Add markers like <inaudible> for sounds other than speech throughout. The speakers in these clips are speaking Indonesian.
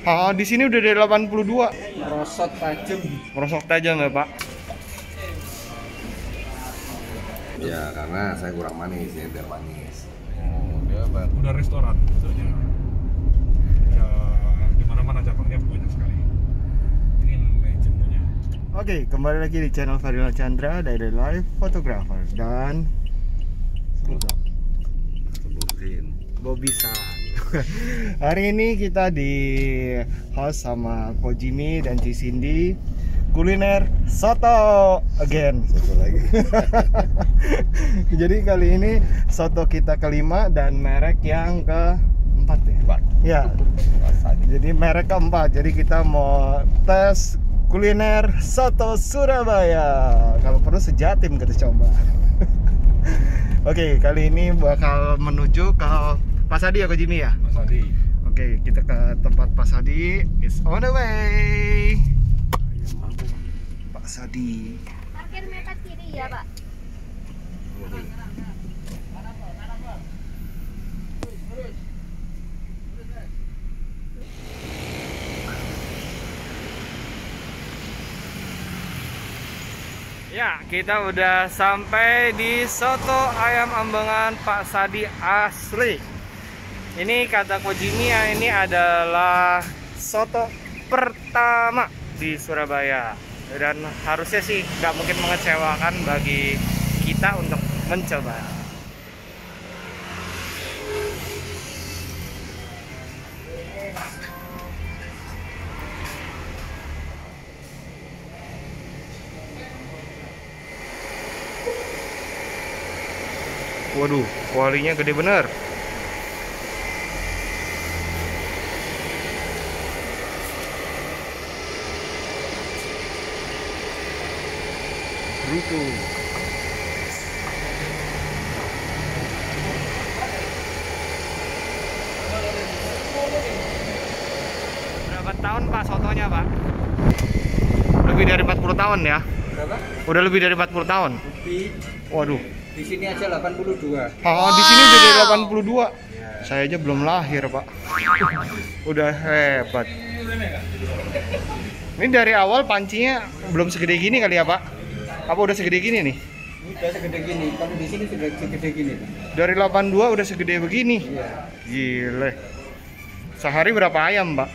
Ah, di sini udah dari 82. Rosot tajam. Merosok tajam ya, Pak? Ya karena saya kurang manis ya biar manis. Oh, dia udah restoran sebenarnya. Ya, di mana-mana cabangnya banyak sekali. Ini legend punya. Oke, kembali lagi di channel Fadila Chandra dari Live Photographer dan Sebutin. Bobby <laughs> Hari ini kita di host sama Ko Jimmy dan Ci Cindy kuliner soto again. Satu lagi. <laughs> Jadi kali ini soto kita kelima dan merek yang keempat ya. Empat. Ya, jadi merek keempat. Jadi kita mau tes kuliner soto Surabaya. Kalau perlu sejatim kita coba. <laughs> Oke, kali ini bakal menuju ke Pak Sadi ya, Ko Jimmy ya? Mas Adi. Oke, kita ke tempat Pak Sadi. It's on the way. Pak Sadi. Parkir mepet kiri ya, Pak. Ya, kita udah sampai di Soto Ayam Ambengan Pak Sadi asli. Ini kata Kojimia ini adalah soto pertama di Surabaya dan harusnya sih nggak mungkin mengecewakan bagi kita untuk mencoba. Waduh, kualinya gede bener. Bruto. Berapa tahun Pak sotonya Pak? Lebih dari 40 tahun ya? Berapa? Udah lebih dari 40 tahun? Bukti Waduh. di sini aja 82. Oh, di sini udah dari 82. Saya aja belum lahir, Pak. Udah hebat. Ini dari awal pancinya belum segede gini kali ya, Pak? Apa udah segede gini nih? Ini udah segede gini. Kalau di sini sudah segede gini. Dari 82 udah segede begini. Iya. Gile. Sehari berapa ayam, Pak?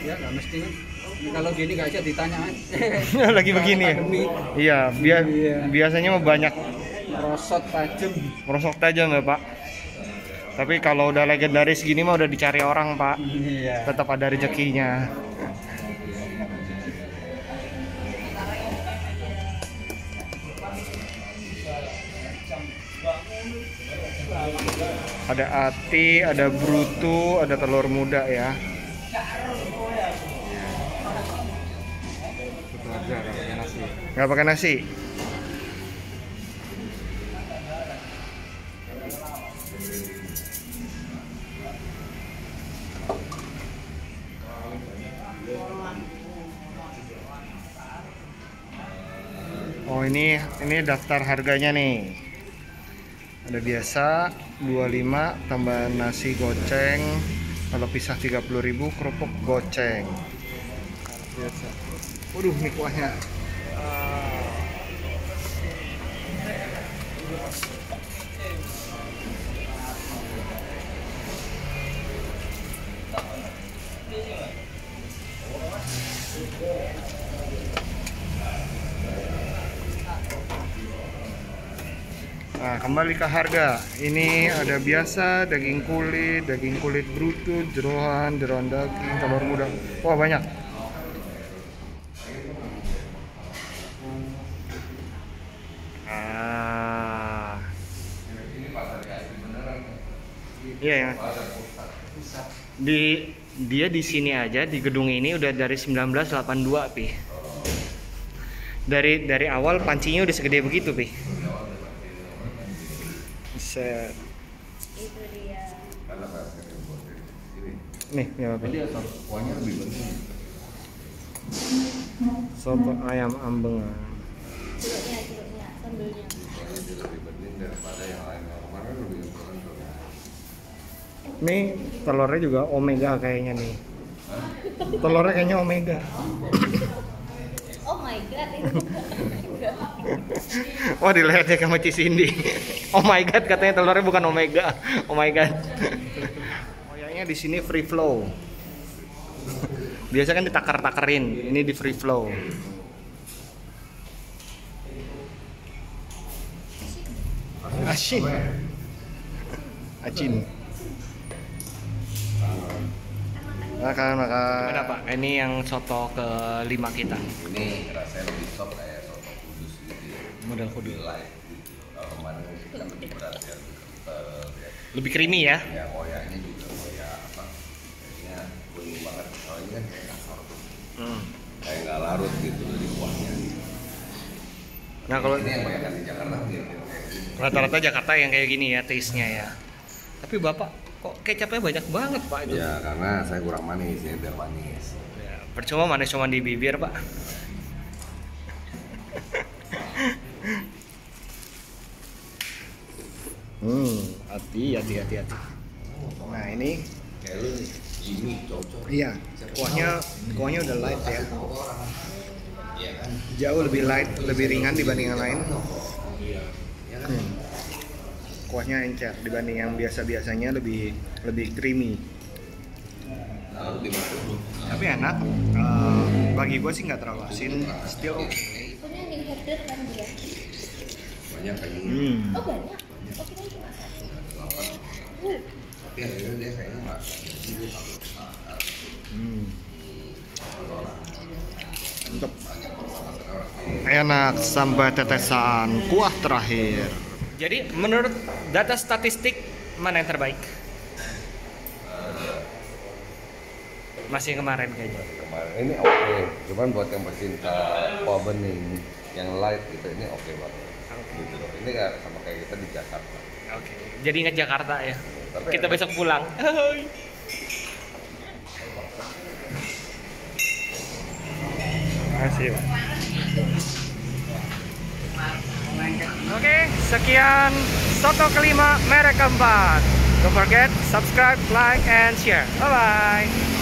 Ya nggak mesti. Kalau gini nggak aja ditanya. <laughs> Lagi begini ya? Iya, bia- Iya. biasanya mah banyak Rosot tajam. merosok tajam ya, Pak. Tapi kalau udah legendaris gini mah udah dicari orang, Pak. Iya. Tetap ada rezekinya. Ada ati, ada bruto, ada telur muda ya. Nggak pakai nasi. Oh ini ini daftar harganya nih. Ada biasa 25 tambah nasi goceng. Kalau pisah 30.000 kerupuk goceng. Biasa. Waduh, ini kuahnya. Kembali ke harga. Ini ada biasa, daging kulit, daging kulit bruto, jeroan, jeroan daging, telur muda. Wah, banyak. Ah. Iya ya. Di dia di sini aja di gedung ini udah dari 1982, Pi. Dari dari awal pancinya udah segede begitu, Pi. Set. Itu dia. Nih, ya, Pi. Dia kuahnya lebih bening. Soto ayam ambengan. Jeruknya, jeruknya, sambelnya. Kuahnya dia lebih bening daripada yang lain. Yang kemarin lebih bening. Nih telurnya juga omega kayaknya nih. Telurnya kayaknya omega. Oh my god, ini Wah <laughs> dilihatnya sama Cisindi. <laughs> Oh my god katanya telurnya bukan omega. Oh my god. Kayaknya di sini free flow. <laughs> Biasa kan ditakar-takerin, ini di free flow. Asin. Acin. Makan makan. Gimana Pak? Ini yang soto kelima kita. Ini rasanya lebih soft kayak kental ya. Lebih creamy ya. Ya koyaknya juga koyak apa? Kayaknya kuning banget. Ini kan kayak kasar tuh. Hmm. Kayak nggak larut gitu dari kuahnya. Nah kalau ini yang banyak di Jakarta gitu. rata-rata Jakarta yang kayak gini ya taste-nya ya. Tapi Bapak kok kecapnya banyak banget Pak itu? Ya karena saya kurang manis ya biar manis. Ya, percuma manis cuma di bibir Pak. hmm, hati, hati, hati, hati. Nah ini, iya, kuahnya, kuahnya udah light ya. Kan? Jauh lebih light, lebih ringan dibanding yang lain. Kan? Hmm. Kuahnya encer dibanding yang biasa-biasanya lebih lebih creamy. Tapi enak. Eh, bagi gue sih nggak terlalu asin. Still oke. kan dia. Banyak gini. Hmm. Oh banyak. Oh kira cuma satu. Uh, Tapi akhirnya dia kayaknya nggak. Hmm. Enak sampai tetesan kuah terakhir. Jadi menurut data statistik mana yang terbaik? Masih kemarin kayaknya. Kemarin ini oke, cuman buat yang pecinta kuah bening yang light gitu ini oke banget. Gitu loh. Ini nggak sama kayak kita di Jakarta. Oke. Jadi ingat Jakarta ya. Tapi Kita enak. besok pulang. Makasih, Pak. Oke, sekian soto kelima merek keempat. Don't forget subscribe, like, and share. Bye bye.